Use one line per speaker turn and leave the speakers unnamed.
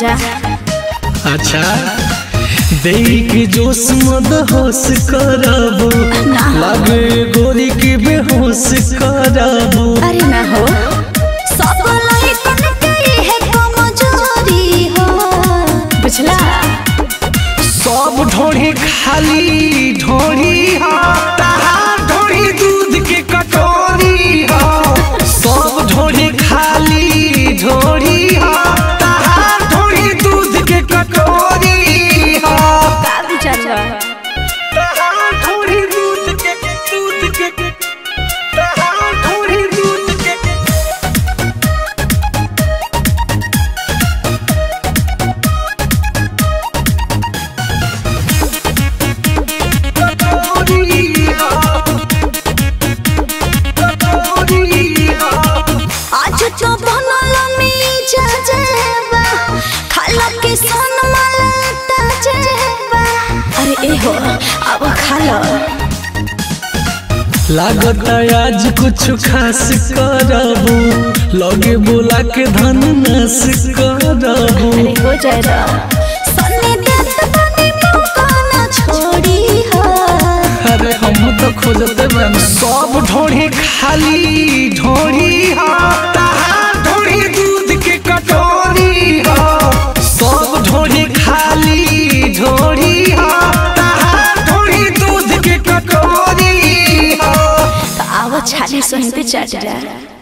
जा
अच्छा देई के जोश मद होश करबो लागे गोरी के बेहोश करबो
अरे ना हो।
सब लइकन के है कमज़ोरी हो।
बुझला
सब ढोढ़ी खाली ढोढ़ी हा तहार ढोढ़ी दूध के
सन मलता जेबा
अरे ए हो अब खा लो।
लागत आज कुछ खास करबू। लगे बोला के धन नस करबू।
अरे हो जाएगा
सन्नी देत बनी मौका ना छोड़ी हो।
अरे हम तो खोजते बन सब ढोढ़ी खाली ढोढ़ी हा।
자네 손에도 자르라.